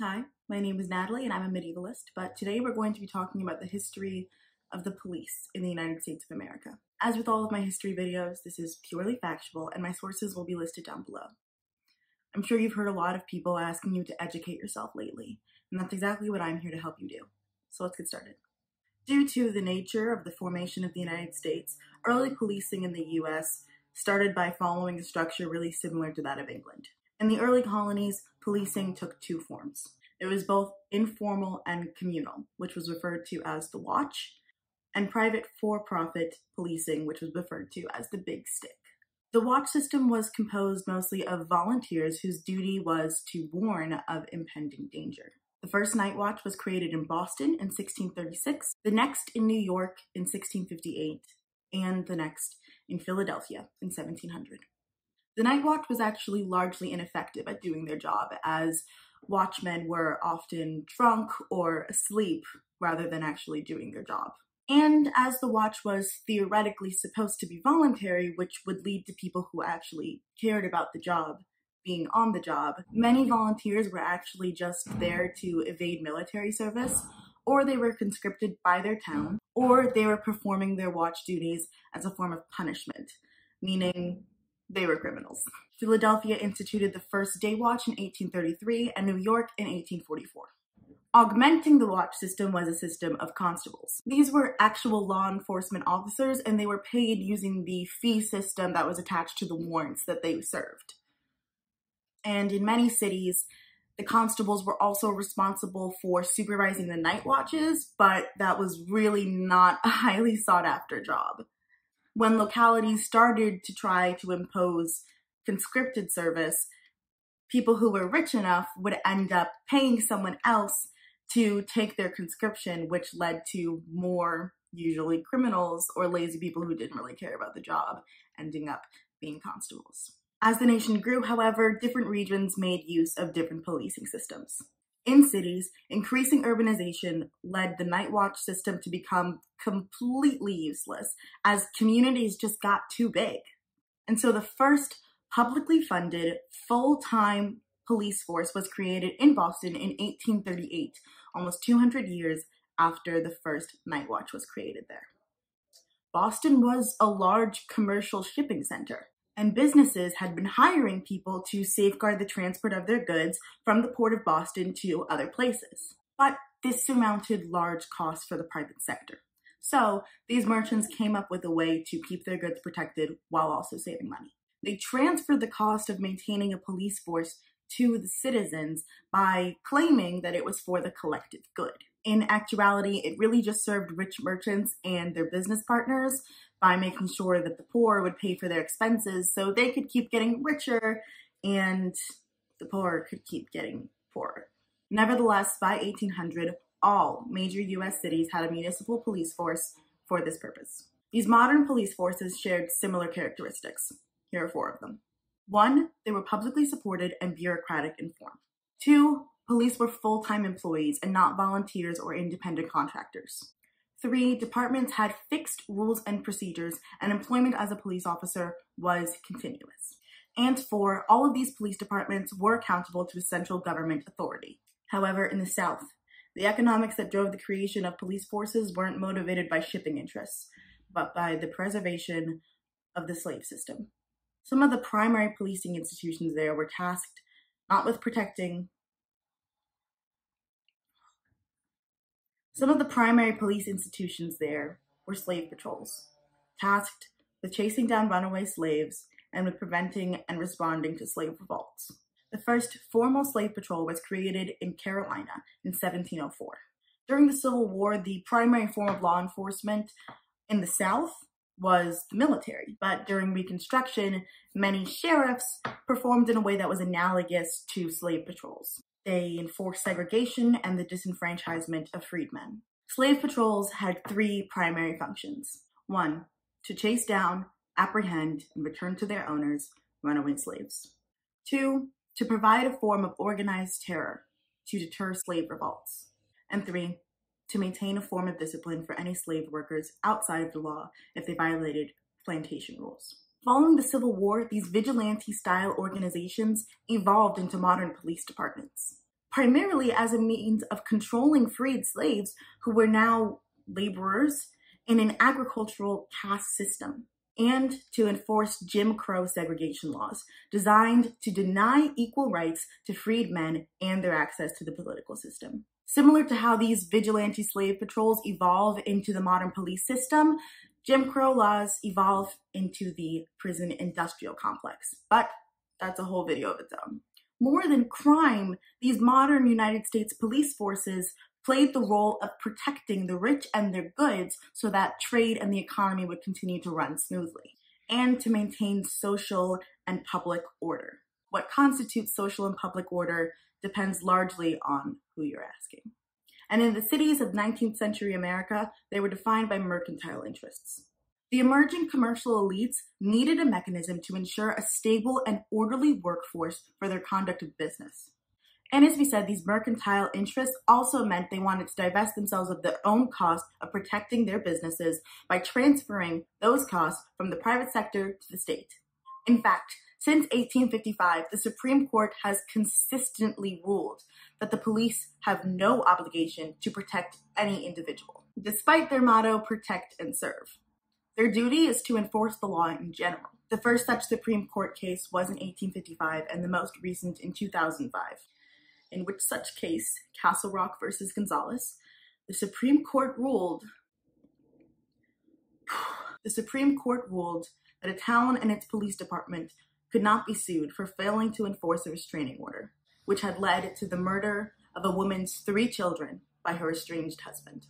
Hi, my name is Natalie and I'm a medievalist, but today we're going to be talking about the history of the police in the United States of America. As with all of my history videos, this is purely factual and my sources will be listed down below. I'm sure you've heard a lot of people asking you to educate yourself lately, and that's exactly what I'm here to help you do. So let's get started. Due to the nature of the formation of the United States, early policing in the US started by following a structure really similar to that of England. In the early colonies, policing took two forms. It was both informal and communal, which was referred to as the watch, and private for profit policing, which was referred to as the big stick. The watch system was composed mostly of volunteers whose duty was to warn of impending danger. The first night watch was created in Boston in 1636, the next in New York in 1658, and the next in Philadelphia in 1700. The night watch was actually largely ineffective at doing their job, as watchmen were often drunk or asleep rather than actually doing their job. And as the watch was theoretically supposed to be voluntary, which would lead to people who actually cared about the job being on the job, many volunteers were actually just there to evade military service, or they were conscripted by their town, or they were performing their watch duties as a form of punishment, meaning they were criminals. Philadelphia instituted the first day watch in 1833 and New York in 1844. Augmenting the watch system was a system of constables. These were actual law enforcement officers and they were paid using the fee system that was attached to the warrants that they served. And in many cities, the constables were also responsible for supervising the night watches, but that was really not a highly sought after job when localities started to try to impose conscripted service, people who were rich enough would end up paying someone else to take their conscription, which led to more usually criminals or lazy people who didn't really care about the job ending up being constables. As the nation grew, however, different regions made use of different policing systems. In cities, increasing urbanization led the night watch system to become completely useless as communities just got too big. And so the first publicly funded full-time police force was created in Boston in 1838, almost 200 years after the first night watch was created there. Boston was a large commercial shipping center and businesses had been hiring people to safeguard the transport of their goods from the port of Boston to other places. But this surmounted large costs for the private sector. So these merchants came up with a way to keep their goods protected while also saving money. They transferred the cost of maintaining a police force to the citizens by claiming that it was for the collective good. In actuality, it really just served rich merchants and their business partners by making sure that the poor would pay for their expenses so they could keep getting richer and the poor could keep getting poorer. Nevertheless, by 1800, all major US cities had a municipal police force for this purpose. These modern police forces shared similar characteristics. Here are four of them. One, they were publicly supported and bureaucratic in form. Two, police were full-time employees and not volunteers or independent contractors. Three, departments had fixed rules and procedures, and employment as a police officer was continuous. And four, all of these police departments were accountable to a central government authority. However, in the South, the economics that drove the creation of police forces weren't motivated by shipping interests, but by the preservation of the slave system. Some of the primary policing institutions there were tasked not with protecting Some of the primary police institutions there were slave patrols, tasked with chasing down runaway slaves and with preventing and responding to slave revolts. The first formal slave patrol was created in Carolina in 1704. During the Civil War, the primary form of law enforcement in the South was the military, but during Reconstruction, many sheriffs performed in a way that was analogous to slave patrols. They enforced segregation and the disenfranchisement of freedmen. Slave patrols had three primary functions. One, to chase down, apprehend, and return to their owners runaway slaves. Two, to provide a form of organized terror to deter slave revolts. And three, to maintain a form of discipline for any slave workers outside of the law if they violated plantation rules. Following the Civil War, these vigilante-style organizations evolved into modern police departments. Primarily as a means of controlling freed slaves who were now laborers in an agricultural caste system and to enforce Jim Crow segregation laws designed to deny equal rights to freed men and their access to the political system. Similar to how these vigilante slave patrols evolve into the modern police system, Jim Crow laws evolve into the prison industrial complex. But that's a whole video of its own. More than crime, these modern United States police forces played the role of protecting the rich and their goods so that trade and the economy would continue to run smoothly, and to maintain social and public order. What constitutes social and public order depends largely on who you're asking. And in the cities of 19th century America, they were defined by mercantile interests. The emerging commercial elites needed a mechanism to ensure a stable and orderly workforce for their conduct of business. And as we said, these mercantile interests also meant they wanted to divest themselves of their own cost of protecting their businesses by transferring those costs from the private sector to the state. In fact, since 1855, the Supreme Court has consistently ruled that the police have no obligation to protect any individual, despite their motto, protect and serve. Their duty is to enforce the law in general. The first such Supreme Court case was in 1855 and the most recent in 2005 in which such case, Castle Rock versus Gonzales, the Supreme Court ruled the Supreme Court ruled that a town and its police department could not be sued for failing to enforce a restraining order, which had led to the murder of a woman's three children by her estranged husband.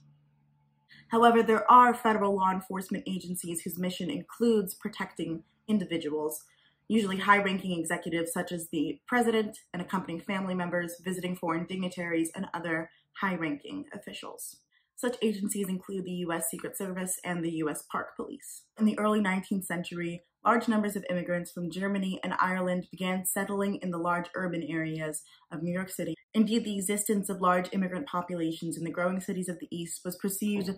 However, there are federal law enforcement agencies whose mission includes protecting individuals usually high ranking executives such as the president and accompanying family members, visiting foreign dignitaries, and other high ranking officials. Such agencies include the U.S. Secret Service and the U.S. Park Police. In the early 19th century, large numbers of immigrants from Germany and Ireland began settling in the large urban areas of New York City. Indeed, the existence of large immigrant populations in the growing cities of the East was perceived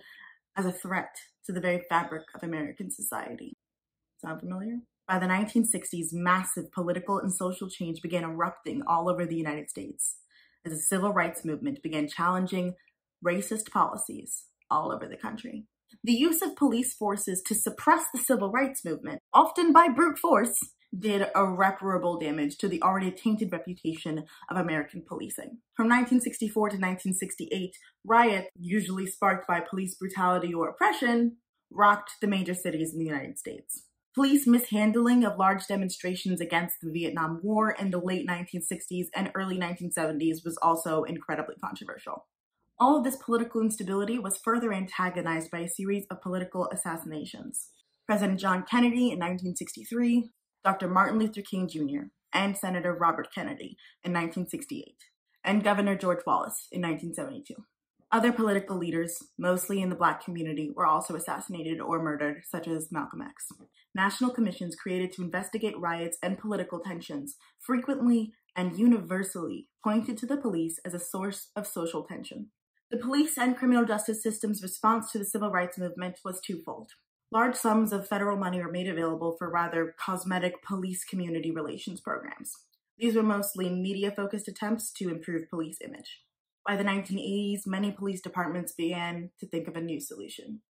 as a threat to the very fabric of American society. Sound familiar? By the 1960s, massive political and social change began erupting all over the United States as the civil rights movement began challenging racist policies all over the country. The use of police forces to suppress the civil rights movement, often by brute force, did irreparable damage to the already tainted reputation of American policing. From 1964 to 1968, riots, usually sparked by police brutality or oppression, rocked the major cities in the United States. Police mishandling of large demonstrations against the Vietnam War in the late 1960s and early 1970s was also incredibly controversial. All of this political instability was further antagonized by a series of political assassinations. President John Kennedy in 1963, Dr. Martin Luther King Jr., and Senator Robert Kennedy in 1968, and Governor George Wallace in 1972. Other political leaders, mostly in the Black community, were also assassinated or murdered, such as Malcolm X. National commissions created to investigate riots and political tensions frequently and universally pointed to the police as a source of social tension. The police and criminal justice system's response to the civil rights movement was twofold. Large sums of federal money were made available for rather cosmetic police community relations programs. These were mostly media focused attempts to improve police image. By the 1980s, many police departments began to think of a new solution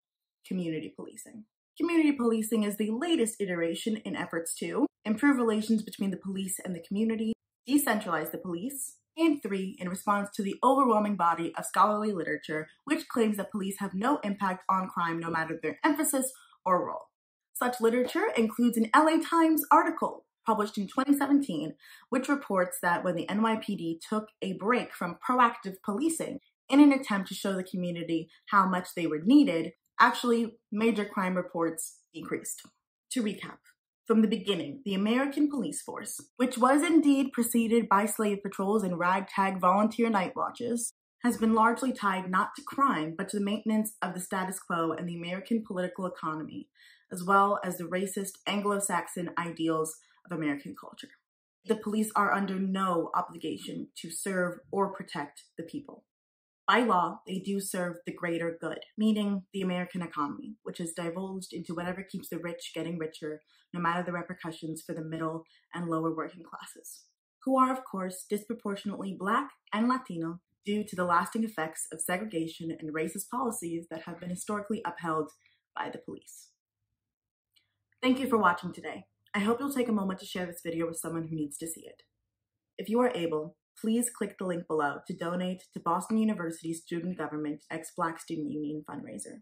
community policing. Community policing is the latest iteration in efforts to improve relations between the police and the community, decentralize the police, and three, in response to the overwhelming body of scholarly literature which claims that police have no impact on crime no matter their emphasis or role. Such literature includes an LA Times article published in 2017, which reports that when the NYPD took a break from proactive policing in an attempt to show the community how much they were needed, actually, major crime reports decreased. To recap, from the beginning, the American police force, which was indeed preceded by slave patrols and ragtag volunteer night watches, has been largely tied not to crime, but to the maintenance of the status quo and the American political economy, as well as the racist Anglo Saxon ideals of American culture. The police are under no obligation to serve or protect the people. By law, they do serve the greater good, meaning the American economy, which is divulged into whatever keeps the rich getting richer, no matter the repercussions for the middle and lower working classes. who are, of course, disproportionately Black and Latino due to the lasting effects of segregation and racist policies that have been historically upheld by the police. Thank you for watching today. I hope you'll take a moment to share this video with someone who needs to see it. If you are able, please click the link below to donate to Boston University Student Government Ex Black Student Union fundraiser.